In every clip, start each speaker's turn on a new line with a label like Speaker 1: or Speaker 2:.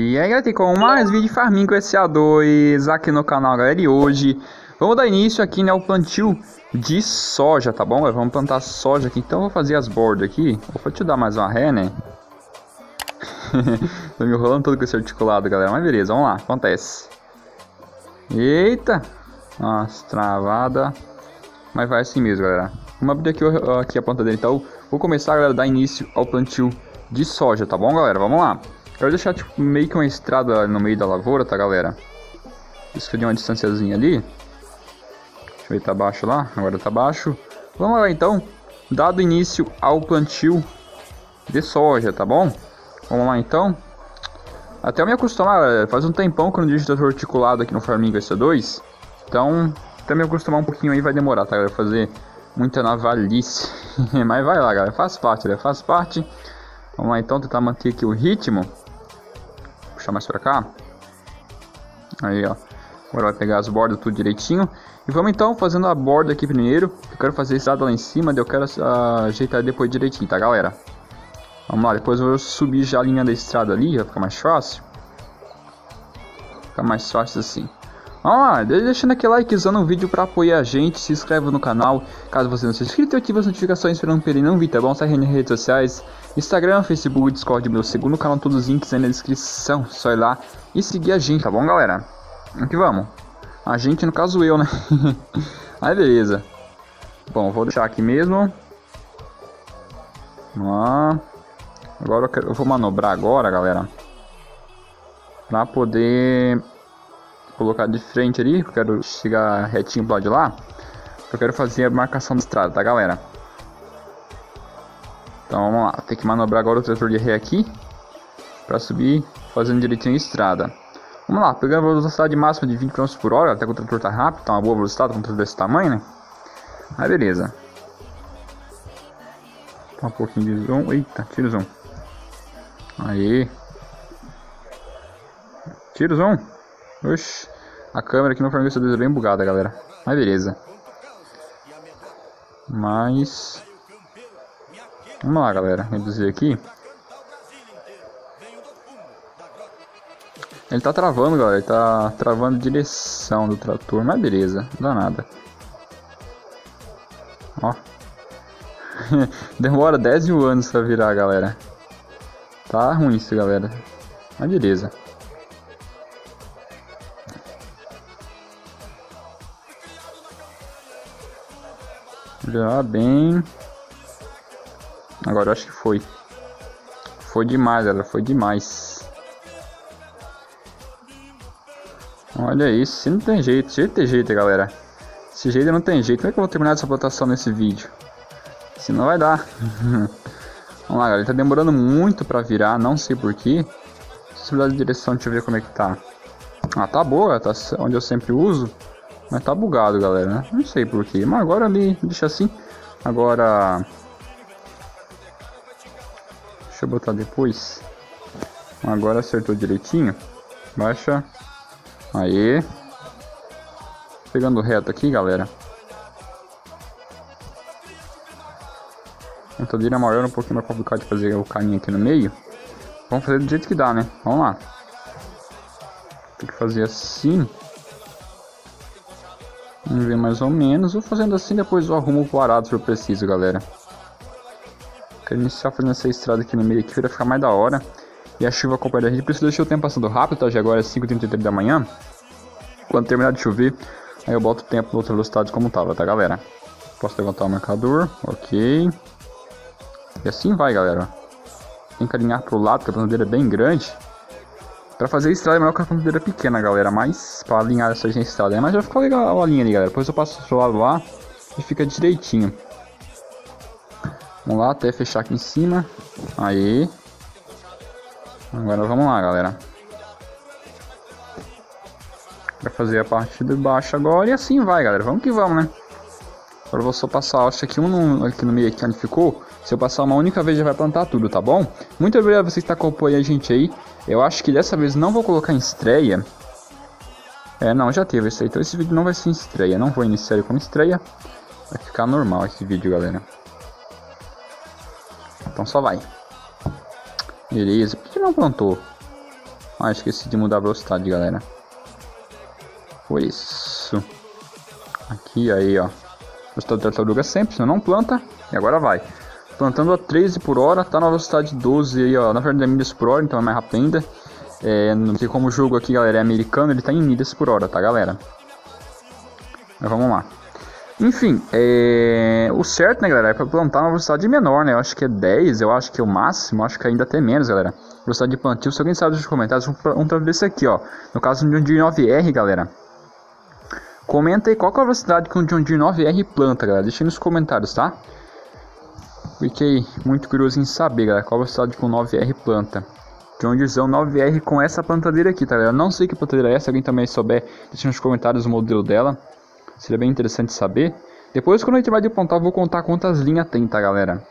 Speaker 1: E aí galera, com mais vídeo de farming com SA2 aqui no canal galera. E hoje vamos dar início aqui né, ao plantio de soja, tá bom? Vamos plantar soja aqui, então vou fazer as bordas aqui. Vou te dar mais uma ré, né? Tô me enrolando todo com esse articulado galera, mas beleza, vamos lá, acontece. Eita! Nossa, travada. Mas vai assim mesmo galera. Vamos abrir aqui, aqui a planta dele, então vou começar galera a dar início ao plantio de soja, tá bom galera? Vamos lá eu vou deixar tipo, meio que uma estrada no meio da lavoura, tá galera? Isso de uma distânciazinha ali. Deixa eu ver, tá baixo lá. Agora tá baixo. Vamos lá então. Dado início ao plantio de soja, tá bom? Vamos lá então. Até eu me acostumar, faz um tempão que eu não digito articulado aqui no Farming SC2. Então, até me acostumar um pouquinho aí vai demorar, tá galera? Fazer muita navalice. Mas vai lá, galera. Faz parte, né? Faz parte. Vamos lá então tentar manter aqui o ritmo puxar mais pra cá. Aí, ó. Agora vai pegar as bordas tudo direitinho. E vamos então fazendo a borda aqui primeiro. Eu quero fazer esse lado lá em cima, eu quero uh, ajeitar depois direitinho, tá galera? Vamos lá, depois eu vou subir já a linha da estrada ali, vai ficar mais fácil. Fica mais fácil assim. Vamos lá, deixando aquele likezão no vídeo para apoiar a gente, se inscreve no canal, caso você não seja inscrito, ative as notificações para não perder nenhum vídeo, tá bom? Segue nas redes sociais, Instagram, Facebook, Discord, meu segundo canal, todos os links aí na descrição, só ir lá e seguir a gente, tá bom, galera? Aqui vamos. A gente, no caso eu, né? aí, beleza. Bom, vou deixar aqui mesmo. Vamos lá. Agora eu, quero, eu vou manobrar agora, galera. Pra poder colocar de frente ali, eu quero chegar retinho pro lado de lá. Eu quero fazer a marcação da estrada, tá galera? Então vamos lá, tem que manobrar agora o trator de ré aqui para subir fazendo direitinho a estrada. Vamos lá, pegando a velocidade máxima de 20 km por hora, até que o trator tá rápido, tá uma boa velocidade com um trator desse tamanho, né? Aí beleza. Tá um pouquinho de zoom, eita, tira o zoom. Aí. Tira o zoom. Oxi. A câmera aqui no Flamengo é bem bugada, galera. Mas beleza. Mas... Vamos lá, galera. Reduzir aqui. Ele tá travando, galera. Ele tá travando direção do trator. Mas beleza. Não dá nada. Ó. Demora 10 mil anos pra virar, galera. Tá ruim isso, galera. Mas beleza. Já bem. Agora eu acho que foi. Foi demais, galera. Foi demais. Olha isso. Não tem jeito. Jeito tem jeito, galera. Desse jeito não tem jeito. Como é que eu vou terminar essa votação nesse vídeo? Se não vai dar. Vamos lá, galera. Ele tá demorando muito pra virar. Não sei porquê. Se mudar de direção, deixa eu ver como é que tá. Ah, tá boa. Tá onde eu sempre uso. Mas tá bugado, galera? Não sei porquê. Mas agora ali, deixa assim. Agora... Deixa eu botar depois. Agora acertou direitinho. Baixa. Aí. Pegando reto aqui, galera. A maior é um pouquinho mais complicado de fazer o caminho aqui no meio. Vamos fazer do jeito que dá, né? Vamos lá. Tem que fazer assim. Vamos ver mais ou menos. Vou fazendo assim, depois eu arrumo o arado se eu preciso, galera. Quero iniciar fazendo essa estrada aqui no meio aqui, vai ficar mais da hora. E a chuva acompanha a gente, por isso deixar o tempo passando rápido, tá? Já agora é 5h33 da manhã. Quando terminar de chover, aí eu boto o tempo no outro velocidade como tava, tá, galera? Posso levantar o marcador, ok. E assim vai, galera. Tem que alinhar pro lado, porque a plantadeira é bem grande. Pra fazer estrada é melhor que a plantadeira pequena, galera. Mas pra alinhar essa estrada. Né? Mas já ficou legal a linha ali, galera. Depois eu passo pro lado lá e fica direitinho. Vamos lá, até fechar aqui em cima. Aí. Agora vamos lá, galera. Vai fazer a parte de baixo agora e assim vai, galera. Vamos que vamos, né? Agora vou só passar, acho que um aqui no meio aqui onde ficou. Se eu passar uma única vez já vai plantar tudo, tá bom? Muito obrigado a você que está acompanhando a gente aí. Eu acho que dessa vez não vou colocar em estreia. É, não, já teve isso aí. Então esse vídeo não vai ser em estreia. Não vou iniciar com estreia. Vai ficar normal esse vídeo, galera. Então só vai. Beleza. Por que não plantou? Ah, esqueci de mudar a velocidade, galera. Foi isso. Aqui, aí, ó. Velocidade da tartaruga sempre, senão não planta. E agora vai. Plantando a 13 por hora, tá na velocidade 12 aí, ó. Na verdade é milhas por hora, então é mais rápido ainda. É, porque como o jogo aqui, galera, é americano, ele tá em milhas por hora, tá, galera? Mas vamos lá. Enfim, é... o certo, né, galera, é pra plantar uma velocidade menor, né? Eu acho que é 10, eu acho que é o máximo, acho que ainda até menos, galera. Velocidade de plantio, se alguém sabe nos comentários, vamos pra ver isso aqui, ó. No caso do John Deere 9R, galera. Comenta aí qual é a velocidade que o John Deere 9R planta, galera. Deixa aí nos comentários, tá? Fiquei muito curioso em saber, galera, qual a velocidade que o 9R planta. John Deerezão 9R com essa plantadeira aqui, tá, galera? Não sei que plantadeira é essa, alguém também souber, deixa nos comentários o modelo dela. Seria bem interessante saber. Depois, quando a gente vai de plantar, eu vou contar quantas linhas tem, tá, galera?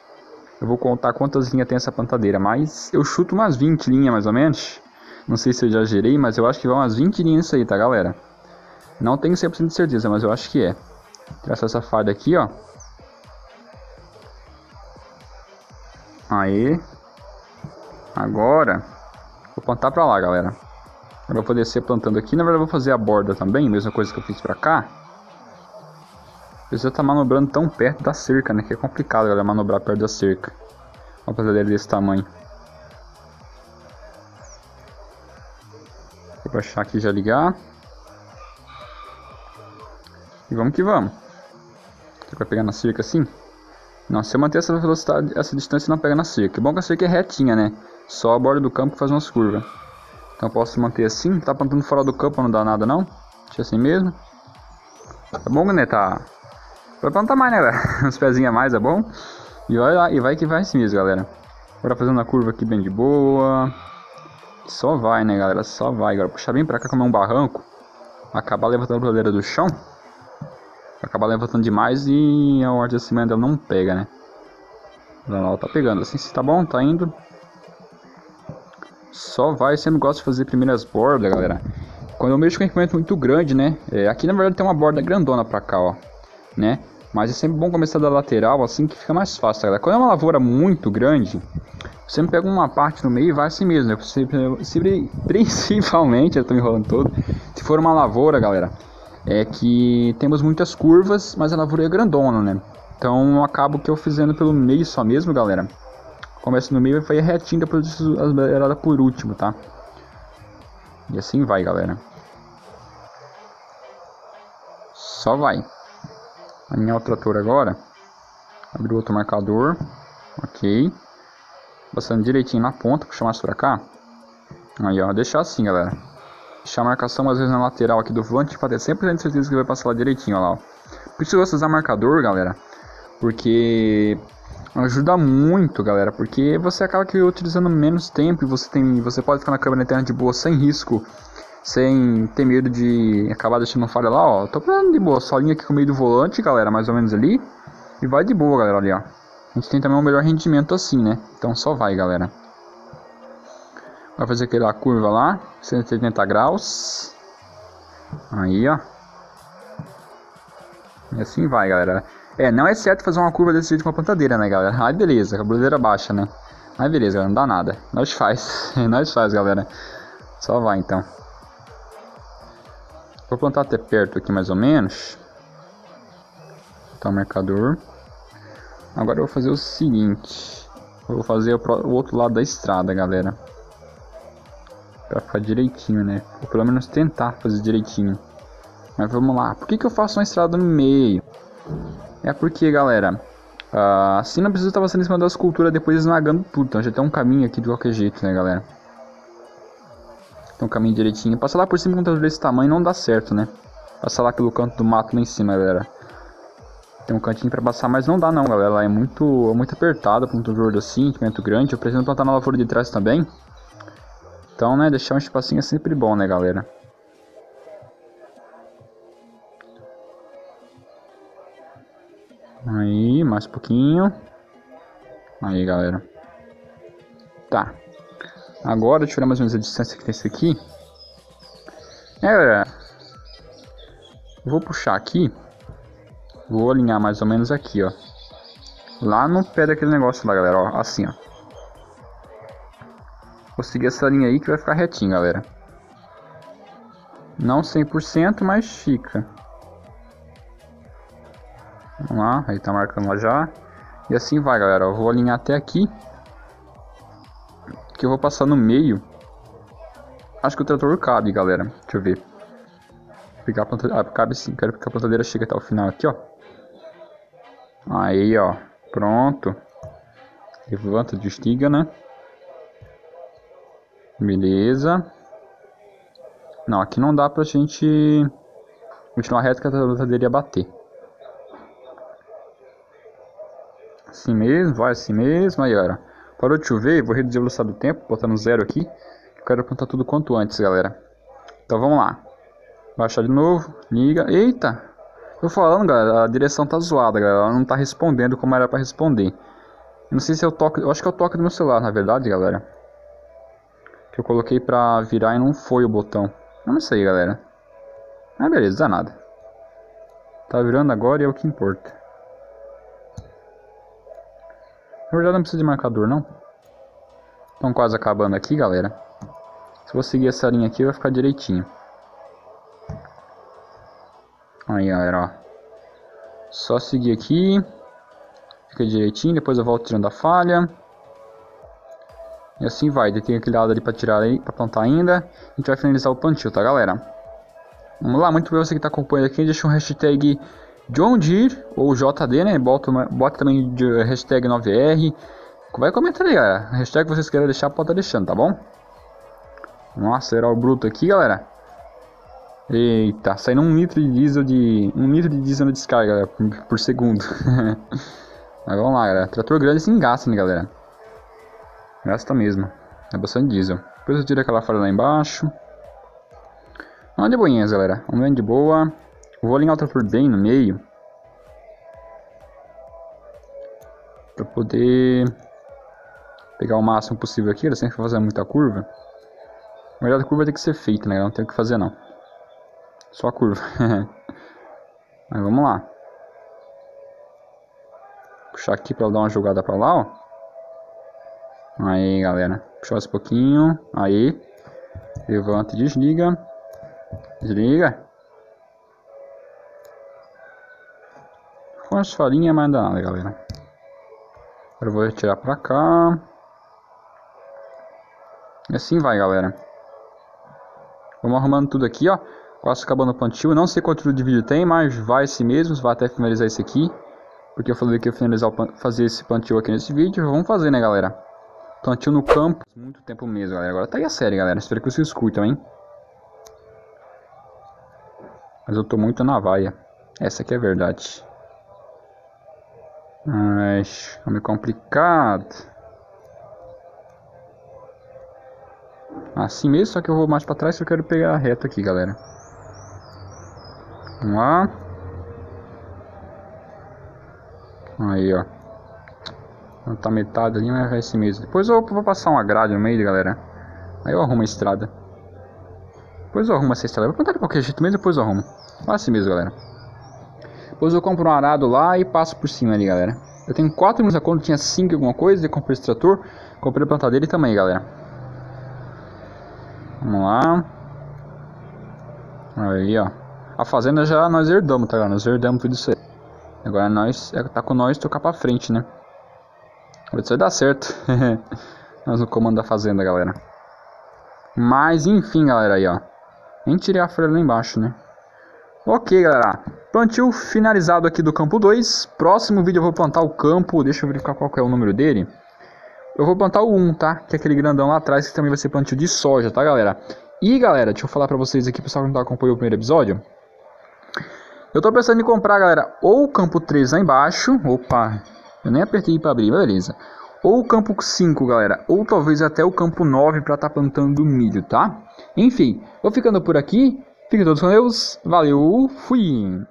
Speaker 1: Eu vou contar quantas linhas tem essa plantadeira, mas eu chuto umas 20 linhas, mais ou menos. Não sei se eu já gerei, mas eu acho que vai umas 20 linhas isso aí, tá, galera? Não tenho 100% de certeza, mas eu acho que é. Traça essa farda aqui, ó. Aí. Agora. Vou plantar pra lá, galera. Agora eu vou descer plantando aqui. Na verdade, eu vou fazer a borda também. Mesma coisa que eu fiz pra cá. Precisa estar tá manobrando tão perto da cerca, né? Que é complicado, galera, manobrar perto da cerca. Uma pesadelo desse tamanho. Vou baixar aqui e já ligar. E vamos que vamos. Você vai pegar na cerca assim? Não, se eu manter essa velocidade, essa distância não pega na cerca. É bom que a cerca é retinha, né? Só a borda do campo faz umas curvas. Então posso manter assim. Tá plantando fora do campo, não dá nada não. Deixa assim mesmo. Tá bom, né? Tá Vai plantar mais, né, galera? Uns pezinhos a mais, é bom? E vai lá, e vai que vai assim mesmo, galera. Agora fazendo a curva aqui bem de boa. Só vai, né, galera? Só vai. Agora puxar bem pra cá como é um barranco. Acabar levantando a brasileira do chão. Acabar levantando demais e a ordem acima dela não pega, né? Ela tá pegando. Assim, se tá bom, tá indo. Só vai. Sempre gosto de fazer primeiras bordas, galera. Quando eu mexo com equipamento muito grande, né? É, aqui na verdade tem uma borda grandona pra cá, ó né? Mas é sempre bom começar da lateral, assim que fica mais fácil, galera. Quando é uma lavoura muito grande, você me pega uma parte no meio e vai assim mesmo, né? Você, se, principalmente, eu tô me enrolando todo, se for uma lavoura, galera, é que temos muitas curvas, mas a lavoura é grandona, né? Então eu acabo que eu fazendo pelo meio só mesmo, galera. Começa no meio e vai retinho, depois as beiradas por último, tá? E assim vai, galera. Só vai alinhar o trator agora. Abrir outro marcador. Ok. Passando direitinho na ponta, puxar mais pra cá. Aí, ó. Deixar assim, galera. Deixar a marcação às vezes na lateral aqui do volante para ter sempre certeza que vai passar lá direitinho, ó lá, ó. Usar marcador, galera. Porque ajuda muito, galera, porque você acaba que utilizando menos tempo e você tem, você pode ficar na câmera interna de boa sem risco sem ter medo de acabar deixando falha lá, ó. Tô falando de boa, só linha aqui com meio do volante, galera, mais ou menos ali. E vai de boa, galera, ali, ó. A gente tem também um melhor rendimento assim, né? Então só vai, galera. Vai fazer aquela curva lá, 180 graus. Aí, ó. E assim vai, galera. É, não é certo fazer uma curva desse jeito com a plantadeira, né, galera? Aí beleza, a bandeira baixa, né? Aí beleza, galera, não dá nada. Nós faz, nós faz, galera. Só vai, então. Vou plantar até perto aqui mais ou menos. Tá o marcador. Agora eu vou fazer o seguinte. Eu vou fazer o, outro lado da estrada, galera. Pra ficar direitinho, né? Ou pelo menos tentar fazer direitinho. Mas vamos lá. Por que, que eu faço uma estrada no meio? É porque, galera... Uh, assim não precisa estar passando em cima da escultura depois esmagando tudo. Então já tem um caminho aqui de qualquer jeito, né, galera? Tem um caminho direitinho. Passar lá por cima com um desse tamanho não dá certo, né? Passar lá pelo canto do mato lá em cima, galera. Tem um cantinho pra passar, mas não dá não, galera. É muito, muito apertada para um computador assim, equipamento grande. Eu preciso plantar na lavoura de trás também. Então, né, deixar um espacinho é sempre bom, né, galera. Aí, mais um pouquinho. Aí, galera. Tá. Agora, deixa eu ver mais ou menos a distância que tem isso aqui. É, galera. Vou puxar aqui. Vou alinhar mais ou menos aqui, ó. Lá no pé daquele negócio lá, galera, ó. Assim, ó. Vou seguir essa linha aí que vai ficar retinho, galera. Não 100%, mas fica. Vamos lá, aí tá marcando lá já. E assim vai, galera. Eu vou alinhar até aqui. Que eu vou passar no meio. Acho que o trator cabe, galera. Deixa eu ver. Pegar a planta... Ah, cabe sim. Quero que a plantadeira chegue até o final aqui, ó. Aí, ó. Pronto. Levanta, desliga, né? Beleza. Não, aqui não dá pra gente continuar reto que a plantadeira ia bater. Assim mesmo, vai assim mesmo. Aí, galera. Parou de chover, vou reduzir a velocidade do tempo, botar no zero aqui. Quero plantar tudo quanto antes, galera. Então vamos lá. Baixar de novo, liga. Eita! Tô falando, galera, a direção tá zoada, galera. Ela não tá respondendo como era pra responder. Não sei se eu toco. Eu acho que eu toco do meu celular, na verdade, galera. Que eu coloquei pra virar e não foi o botão. Eu não sei, galera. Mas beleza, dá nada. Tá virando agora e é o que importa. Na verdade não precisa de marcador não. Estão quase acabando aqui, galera. Se eu seguir essa linha aqui vai ficar direitinho. Aí, galera, ó. Só seguir aqui. Fica direitinho, depois eu volto tirando a falha. E assim vai. Tem aquele lado ali pra tirar aí, pra plantar ainda. A gente vai finalizar o plantio, tá, galera? Vamos lá, muito bem você que tá acompanhando aqui. Deixa um hashtag John Deere ou JD, né? Bota, bota também de hashtag 9R. Vai comentando aí, galera. Hashtag que vocês querem deixar, pode estar deixando, tá bom? Vamos acelerar o bruto aqui, galera. Eita, saindo um litro de diesel de. um litro de diesel descarga, galera, por, por segundo. Mas vamos lá, galera. Trator grande se engasta, né, galera? Gasta mesmo. É bastante diesel. Depois eu tiro aquela falha lá embaixo. Vamos de boinhas, galera. Vamos de boa. Vou alinhar o trator bem no meio. Para poder pegar o máximo possível aqui, sem fazer muita curva. Na verdade a curva tem que ser feita, né? Não tem o que fazer não. Só a curva. Mas vamos lá. Puxar aqui para dar uma jogada para lá, ó. Aí, galera. Puxar um pouquinho. Aí. Levanta e desliga. Desliga. Com as farinhas, mas não dá nada, galera. Agora eu vou retirar pra cá. E assim vai, galera. Vamos arrumando tudo aqui, ó. Quase acabando o plantio. Não sei quanto de vídeo tem, mas vai esse mesmo. Vai até finalizar esse aqui. Porque eu falei que eu ia finalizar fazer esse plantio aqui nesse vídeo. Vamos fazer, né, galera? Plantio no campo. Muito tempo mesmo, galera. Agora tá aí a série, galera. Espero que vocês curtam, hein? Mas eu tô muito na vaia. Essa aqui é verdade. Mas é meio complicado. Assim mesmo, só que eu vou mais para trás eu quero pegar a reta aqui, galera. Vamos lá. Aí, ó. Tá metade ali, mas vai assim mesmo. Depois eu vou passar uma grade no meio, galera. Aí eu arrumo a estrada. Depois eu arrumo essa estrada. Vou plantar de qualquer jeito mesmo, depois eu arrumo. Assim mesmo, galera. Depois eu compro um arado lá e passo por cima ali, galera. Eu tenho 4 minutos a conta, tinha 5 alguma coisa, comprei esse trator, comprei a plantadeira e também, galera. Vamos lá. Aí, ó. A fazenda já nós herdamos, tá, galera? Nós herdamos tudo isso aí. Agora nós, é, tá com nós tocar pra frente, né? Isso vai dar certo. nós no comando da fazenda, galera. Mas, enfim, galera, aí, ó. Nem tirei a folha lá embaixo, né? Ok, galera. Plantio finalizado aqui do campo 2. Próximo vídeo eu vou plantar o campo. Deixa eu verificar qual é o número dele. Eu vou plantar o 1, tá? Que é aquele grandão lá atrás que também vai ser plantio de soja, tá, galera? E, galera, deixa eu falar pra vocês aqui, pessoal que não tá acompanhando o primeiro episódio. Eu tô pensando em comprar, galera, ou o campo 3 lá embaixo. Opa, eu nem apertei pra abrir, beleza. Ou o campo 5, galera. Ou talvez até o campo 9 pra tá plantando milho, tá? Enfim, vou ficando por aqui. Fiquem todos com Deus. Valeu, fui!